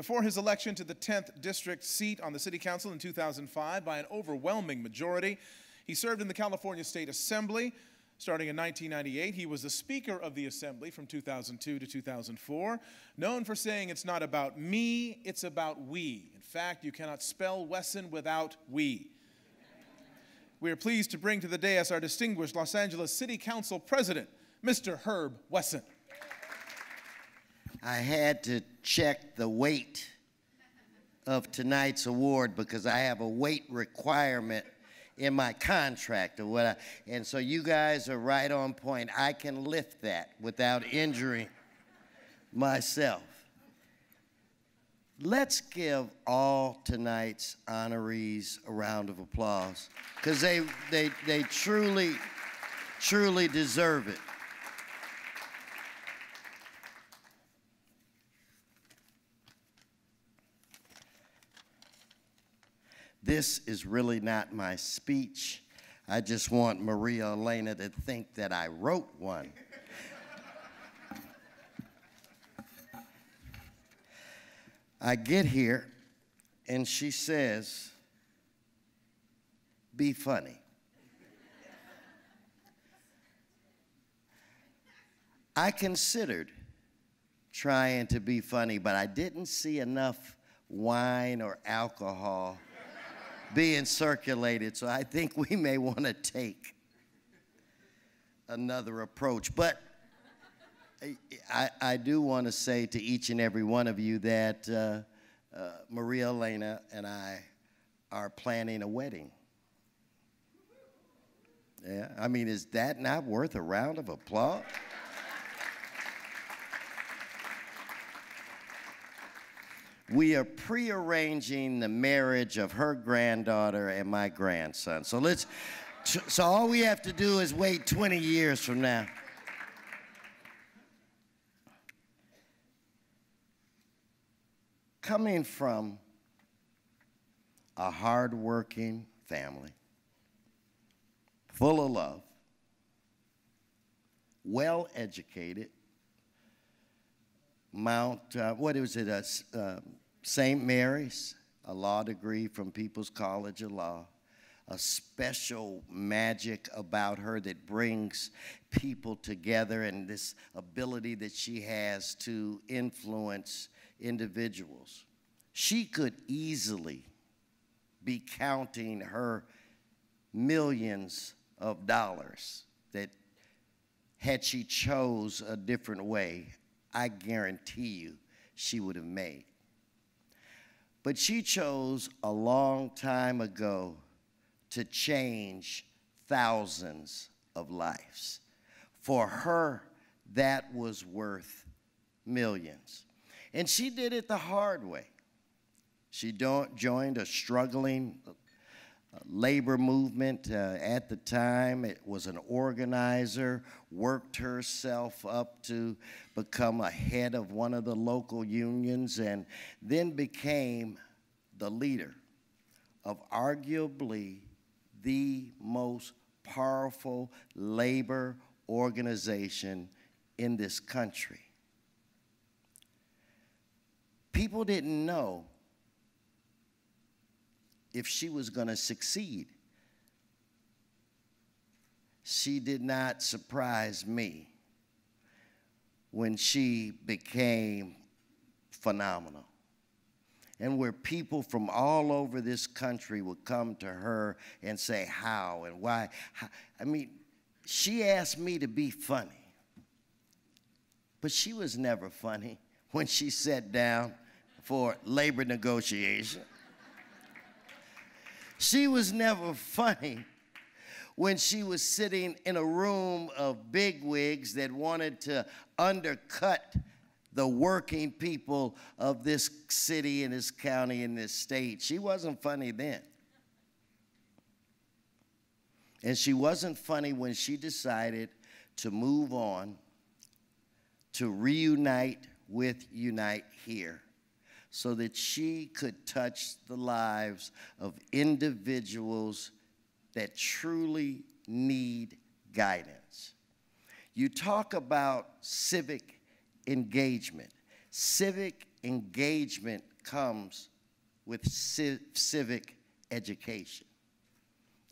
Before his election to the 10th district seat on the City Council in 2005 by an overwhelming majority, he served in the California State Assembly. Starting in 1998, he was the Speaker of the Assembly from 2002 to 2004, known for saying, It's not about me, it's about we. In fact, you cannot spell Wesson without we. We are pleased to bring to the dais our distinguished Los Angeles City Council President, Mr. Herb Wesson. I had to check the weight of tonight's award because I have a weight requirement in my contract or what I, and so you guys are right on point. I can lift that without injuring myself. Let's give all tonight's honorees a round of applause because they, they, they truly, truly deserve it. This is really not my speech. I just want Maria Elena to think that I wrote one. I get here and she says, Be funny. I considered trying to be funny, but I didn't see enough wine or alcohol being circulated. So I think we may want to take another approach. But I, I do want to say to each and every one of you that uh, uh, Maria Elena and I are planning a wedding. Yeah, I mean, is that not worth a round of applause? We are prearranging the marriage of her granddaughter and my grandson. So let's, so all we have to do is wait 20 years from now. Coming from a hardworking family, full of love, well educated, Mount, uh, what is it, uh, uh, St. Mary's, a law degree from People's College of Law, a special magic about her that brings people together and this ability that she has to influence individuals. She could easily be counting her millions of dollars that had she chose a different way, I guarantee you she would have made. But she chose a long time ago to change thousands of lives. For her, that was worth millions. And she did it the hard way. She joined a struggling labor movement uh, at the time. It was an organizer, worked herself up to become a head of one of the local unions, and then became the leader of arguably the most powerful labor organization in this country. People didn't know if she was going to succeed. She did not surprise me when she became phenomenal. And where people from all over this country would come to her and say how and why. I mean, she asked me to be funny. But she was never funny when she sat down for labor negotiation. She was never funny when she was sitting in a room of bigwigs that wanted to undercut the working people of this city and this county and this state. She wasn't funny then. And she wasn't funny when she decided to move on, to reunite with Unite Here so that she could touch the lives of individuals that truly need guidance. You talk about civic engagement. Civic engagement comes with civic education.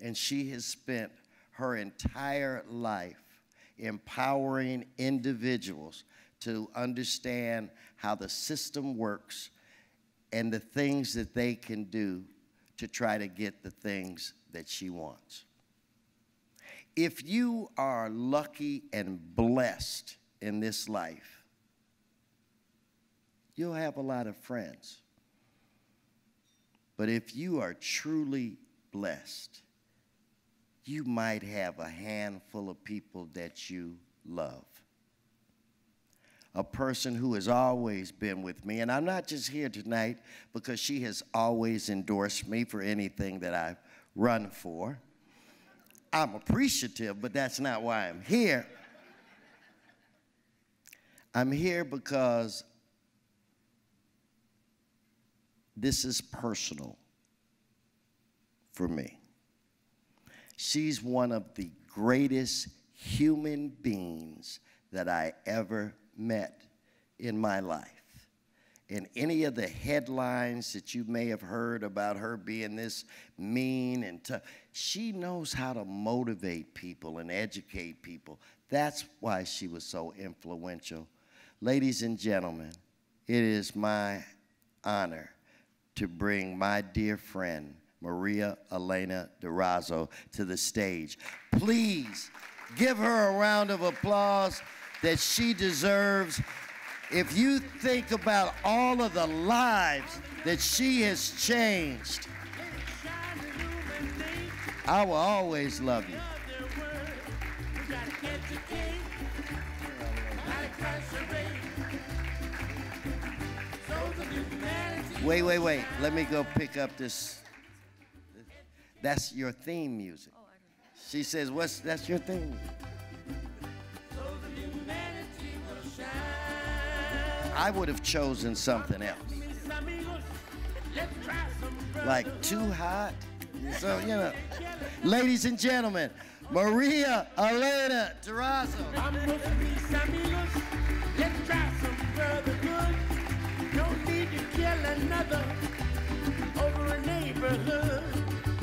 And she has spent her entire life empowering individuals to understand how the system works and the things that they can do to try to get the things that she wants. If you are lucky and blessed in this life, you'll have a lot of friends. But if you are truly blessed, you might have a handful of people that you love. A person who has always been with me, and I'm not just here tonight because she has always endorsed me for anything that I've run for. I'm appreciative, but that's not why I'm here. I'm here because this is personal for me. She's one of the greatest human beings that I ever met in my life. In any of the headlines that you may have heard about her being this mean and tough, she knows how to motivate people and educate people. That's why she was so influential. Ladies and gentlemen, it is my honor to bring my dear friend, Maria Elena Durazo to the stage. Please give her a round of applause that she deserves. If you think about all of the lives that she has changed, I will always love you. Wait, wait, wait. Let me go pick up this that's your theme music. She says, What's that's your theme? I would have chosen something else. Like too hot. So, you know. Ladies and gentlemen, Maria Elena Durazo. Let's try some further good. No need to kill another over a neighborhood.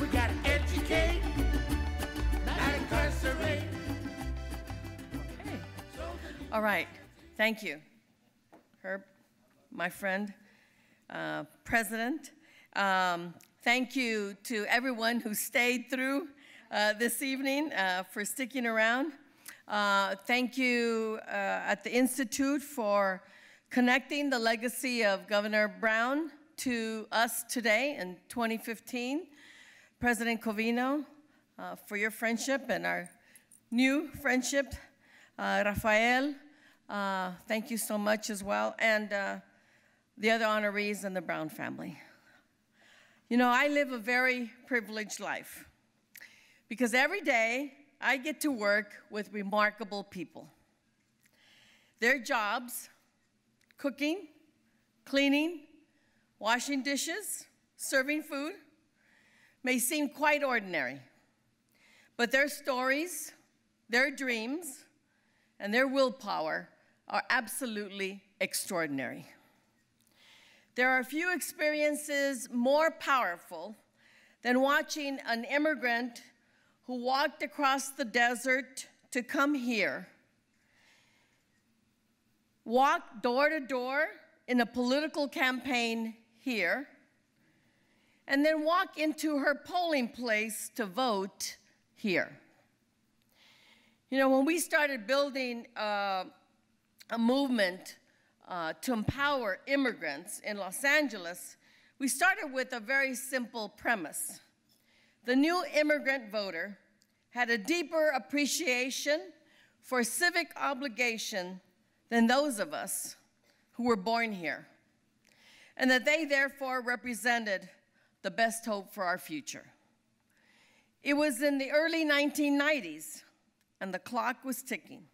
We got to educate. Okay. All right. Thank you. Herb, my friend, uh, President. Um, thank you to everyone who stayed through uh, this evening uh, for sticking around. Uh, thank you uh, at the Institute for connecting the legacy of Governor Brown to us today in 2015. President Covino, uh, for your friendship and our new friendship. Uh, Rafael, uh, thank you so much as well. And uh, the other honorees and the Brown family. You know, I live a very privileged life because every day I get to work with remarkable people. Their jobs, cooking, cleaning, washing dishes, serving food, may seem quite ordinary, but their stories, their dreams, and their willpower are absolutely extraordinary. There are few experiences more powerful than watching an immigrant who walked across the desert to come here, walk door to door in a political campaign here, and then walk into her polling place to vote here. You know, when we started building uh, a movement uh, to empower immigrants in Los Angeles, we started with a very simple premise. The new immigrant voter had a deeper appreciation for civic obligation than those of us who were born here, and that they therefore represented the best hope for our future. It was in the early 1990s, and the clock was ticking,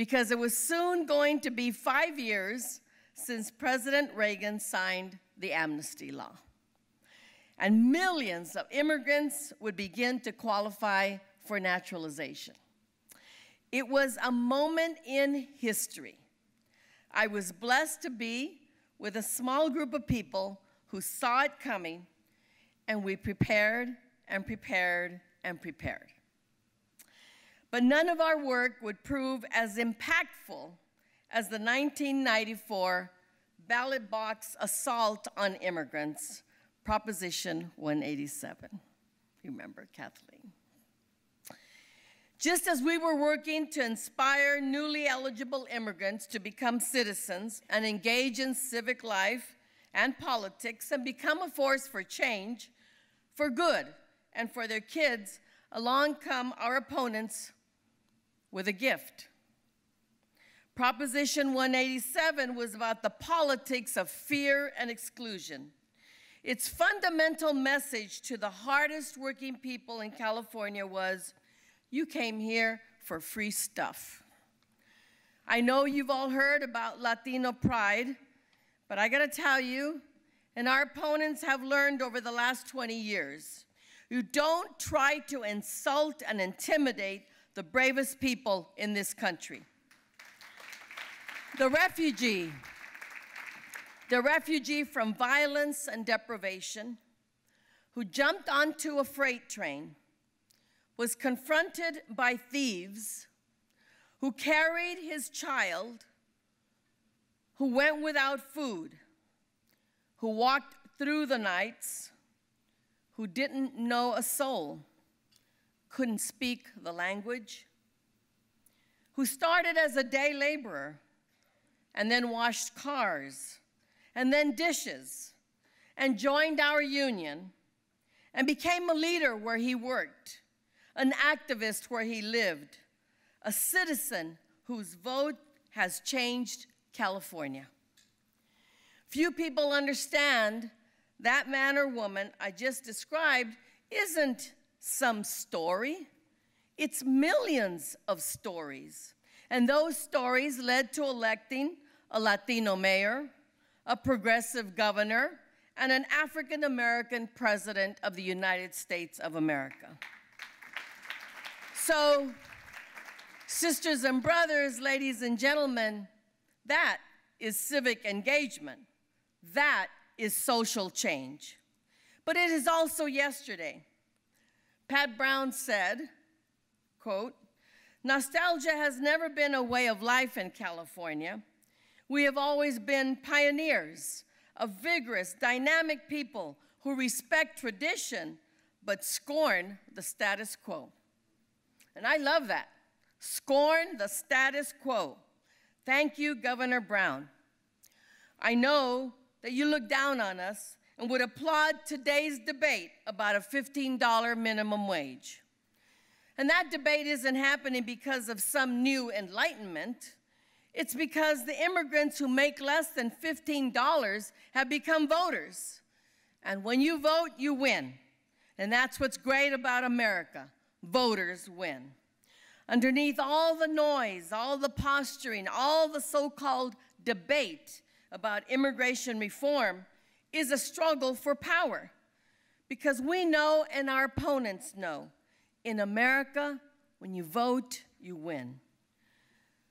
because it was soon going to be five years since President Reagan signed the amnesty law. And millions of immigrants would begin to qualify for naturalization. It was a moment in history. I was blessed to be with a small group of people who saw it coming, and we prepared and prepared and prepared. But none of our work would prove as impactful as the 1994 ballot box assault on immigrants, Proposition 187. Remember Kathleen. Just as we were working to inspire newly eligible immigrants to become citizens and engage in civic life and politics and become a force for change, for good, and for their kids, along come our opponents with a gift. Proposition 187 was about the politics of fear and exclusion. Its fundamental message to the hardest working people in California was you came here for free stuff. I know you've all heard about Latino pride, but I gotta tell you, and our opponents have learned over the last 20 years, you don't try to insult and intimidate the bravest people in this country. The refugee, the refugee from violence and deprivation, who jumped onto a freight train was confronted by thieves who carried his child, who went without food, who walked through the nights, who didn't know a soul, couldn't speak the language, who started as a day laborer and then washed cars and then dishes and joined our union and became a leader where he worked an activist where he lived, a citizen whose vote has changed California. Few people understand that man or woman I just described isn't some story, it's millions of stories. And those stories led to electing a Latino mayor, a progressive governor, and an African American president of the United States of America. So, sisters and brothers, ladies and gentlemen, that is civic engagement. That is social change. But it is also yesterday. Pat Brown said, quote, nostalgia has never been a way of life in California. We have always been pioneers, a vigorous, dynamic people who respect tradition but scorn the status quo. And I love that. Scorn the status quo. Thank you, Governor Brown. I know that you look down on us and would applaud today's debate about a $15 minimum wage. And that debate isn't happening because of some new enlightenment. It's because the immigrants who make less than $15 have become voters. And when you vote, you win. And that's what's great about America voters win. Underneath all the noise, all the posturing, all the so called debate about immigration reform is a struggle for power. Because we know and our opponents know in America, when you vote, you win.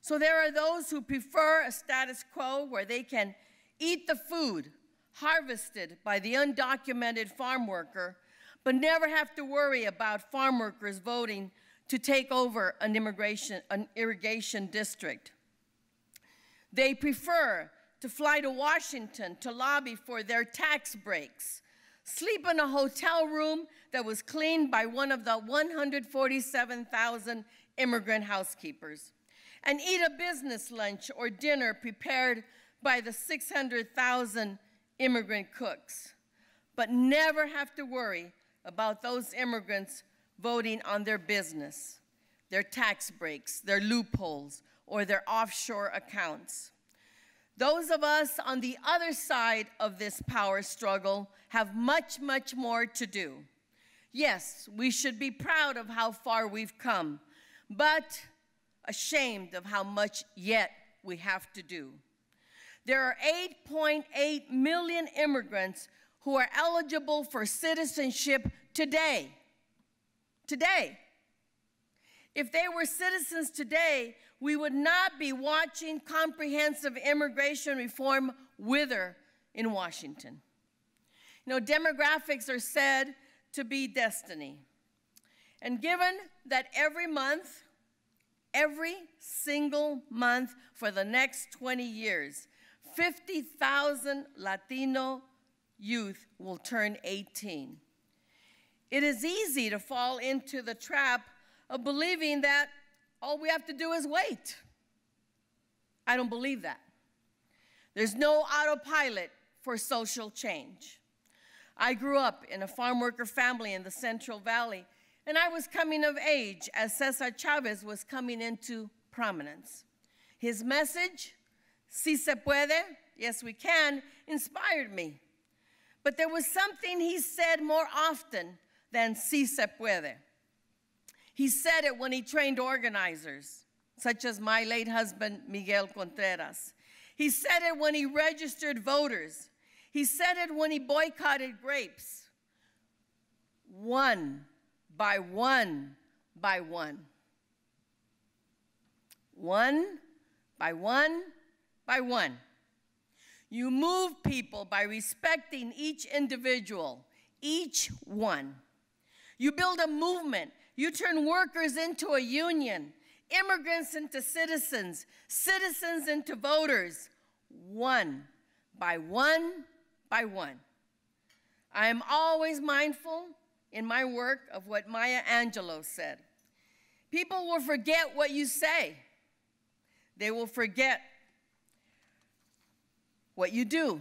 So there are those who prefer a status quo where they can eat the food harvested by the undocumented farm worker but never have to worry about farm workers voting to take over an, immigration, an irrigation district. They prefer to fly to Washington to lobby for their tax breaks, sleep in a hotel room that was cleaned by one of the 147,000 immigrant housekeepers, and eat a business lunch or dinner prepared by the 600,000 immigrant cooks, but never have to worry about those immigrants voting on their business, their tax breaks, their loopholes, or their offshore accounts. Those of us on the other side of this power struggle have much, much more to do. Yes, we should be proud of how far we've come, but ashamed of how much yet we have to do. There are 8.8 million immigrants who are eligible for citizenship today. Today. If they were citizens today, we would not be watching comprehensive immigration reform wither in Washington. You know, demographics are said to be destiny. And given that every month, every single month for the next 20 years, 50,000 Latino youth will turn 18. It is easy to fall into the trap of believing that all we have to do is wait. I don't believe that. There's no autopilot for social change. I grew up in a farm worker family in the Central Valley, and I was coming of age as Cesar Chavez was coming into prominence. His message, si se puede, yes we can, inspired me. But there was something he said more often than si se puede. He said it when he trained organizers, such as my late husband, Miguel Contreras. He said it when he registered voters. He said it when he boycotted grapes. One by one by one. One by one by one. You move people by respecting each individual, each one. You build a movement. You turn workers into a union, immigrants into citizens, citizens into voters, one by one by one. I am always mindful in my work of what Maya Angelou said. People will forget what you say. They will forget what you do,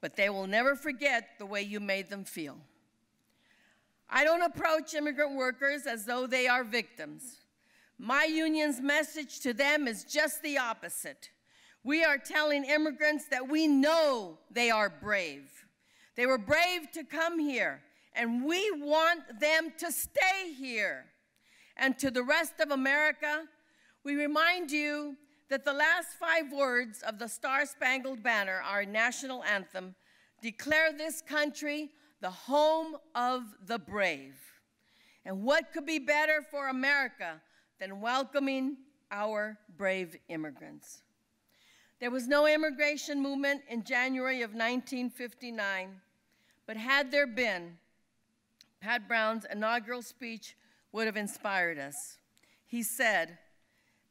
but they will never forget the way you made them feel. I don't approach immigrant workers as though they are victims. My union's message to them is just the opposite. We are telling immigrants that we know they are brave. They were brave to come here, and we want them to stay here. And to the rest of America, we remind you that the last five words of the Star Spangled Banner, our national anthem, declare this country the home of the brave. And what could be better for America than welcoming our brave immigrants? There was no immigration movement in January of 1959, but had there been, Pat Brown's inaugural speech would have inspired us. He said,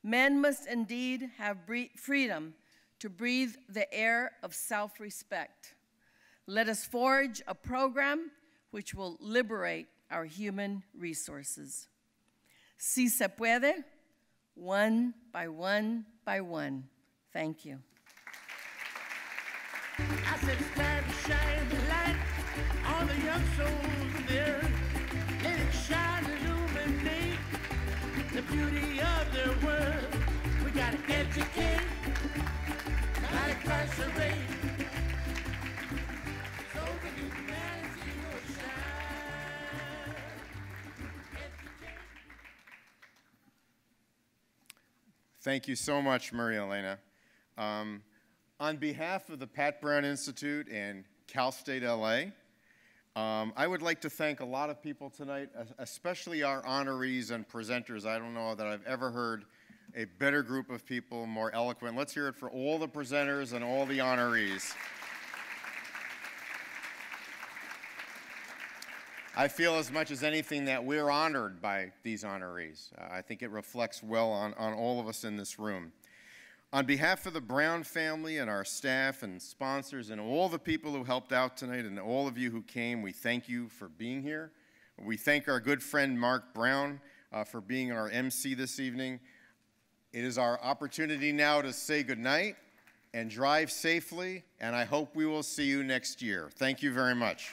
Men must indeed have freedom to breathe the air of self respect. Let us forge a program which will liberate our human resources. Si se puede, one by one by one. Thank you. I said, stand, shine the light on the young souls there. Let it shine, illuminate the beauty of world. We gotta educate, gotta incarcerate. Thank you so much, Maria Elena. Um, on behalf of the Pat Brown Institute and Cal State LA, um, I would like to thank a lot of people tonight, especially our honorees and presenters. I don't know that I've ever heard a better group of people, more eloquent. Let's hear it for all the presenters and all the honorees. I feel as much as anything that we're honored by these honorees. Uh, I think it reflects well on, on all of us in this room. On behalf of the Brown family and our staff and sponsors and all the people who helped out tonight and all of you who came, we thank you for being here. We thank our good friend Mark Brown uh, for being our MC this evening. It is our opportunity now to say goodnight and drive safely, and I hope we will see you next year. Thank you very much.